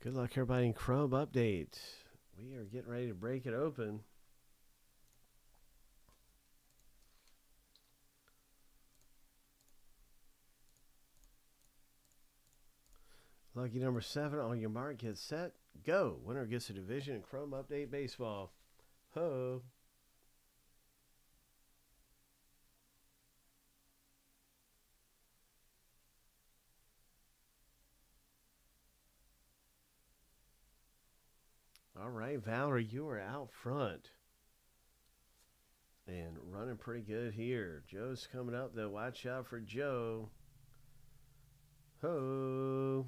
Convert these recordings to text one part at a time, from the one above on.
Good luck, everybody, in Chrome Update. We are getting ready to break it open. Lucky number seven on your mark, get set, go. Winner gets a division in Chrome Update Baseball. Ho. All right, Valerie, you are out front. And running pretty good here. Joe's coming up, though. Watch out for Joe. Ho.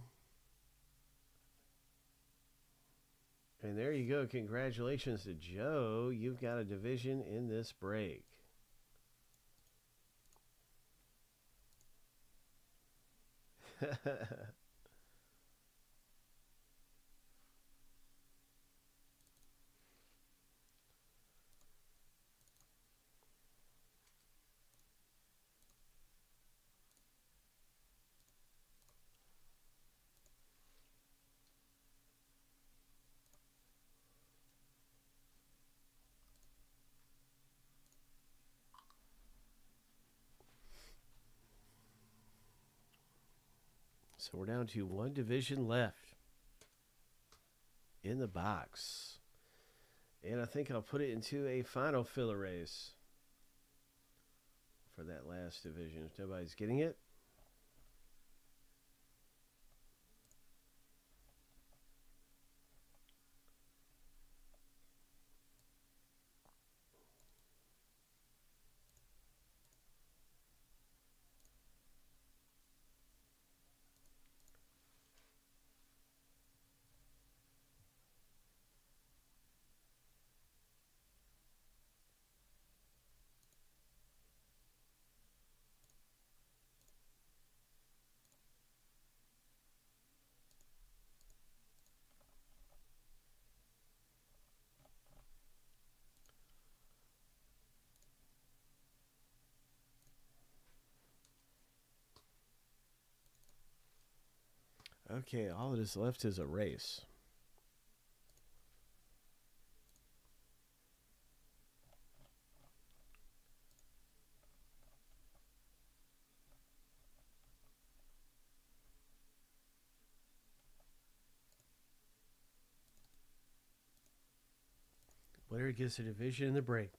And there you go. Congratulations to Joe. You've got a division in this break. So we're down to one division left in the box. And I think I'll put it into a final filler race for that last division. If nobody's getting it. Okay, all that is left is a race. Winner gets a division in the break.